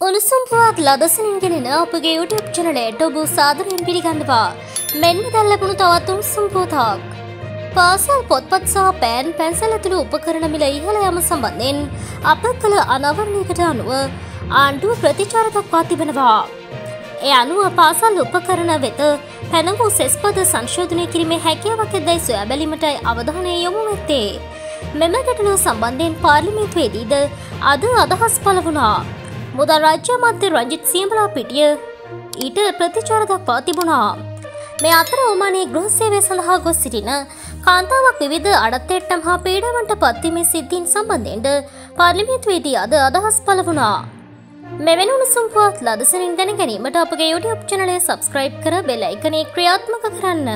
උණුසුම් පුවත් ලදසනින් ගෙනෙන අපගේ YouTube චැනලයට ඔබ සාදරයෙන් පිළිගන්නවා. මෙන්න දැන් ලැබුණු තවත් උණුසුම් පුවතක්. පාසල් පොත්පත් සහ පෑන් පැන්සල් ඇතුළු උපකරණ මිල ඉහළ යාම සම්බන්ධයෙන් අප කළ අනවරණයකට අනුව ආණ්ඩුව ප්‍රතිචාර දක්වා තිබෙනවා. ඒ අනුව පාසල් උපකරණ වෙත පැන වූ සෙස්පද සංශෝධනය කිරීමේ හැකියාවක් ඇදැයි සොයා බැලීමටයි අවධානය යොමු වෙත්තේ. මෙම ගැටලුව සම්බන්ධයෙන් පාර්ලිමේන්තුවේදීද අද අදහස් පළ වුණා. මුදල් රාජ්‍ය මන්ත්‍රී රංජිත් සියඹලා පිටිය ඊට ප්‍රතිචාර දක්වා තිබුණා. මේ අතර ඔමානයේ ගෘහ සේවය සඳහා ගොස් සිටින කාන්තාවක් විවිධ අඩත්තෙට්ටම් හා පීඩාවන්ට පත්වීමේ සිද්ධීන් සම්බන්ධයෙන්ද පාර්ලිමේන්තුවේදී අද අදහස් පළ වුණා. මෙවැනි උණුසුම් පුවත් ලදසනින් දැන ගැනීමට අපගේ YouTube චැනලය සබස්ක්‍රයිබ් කර බෙල් අයිකනේ ක්‍රියාත්මක කරන්න.